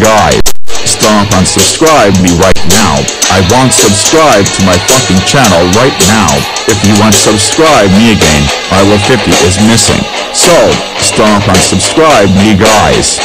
Guys, stomp on subscribe me right now. I want subscribe to my fucking channel right now. If you want subscribe me again, I will 50 is missing. So, stomp and subscribe me guys.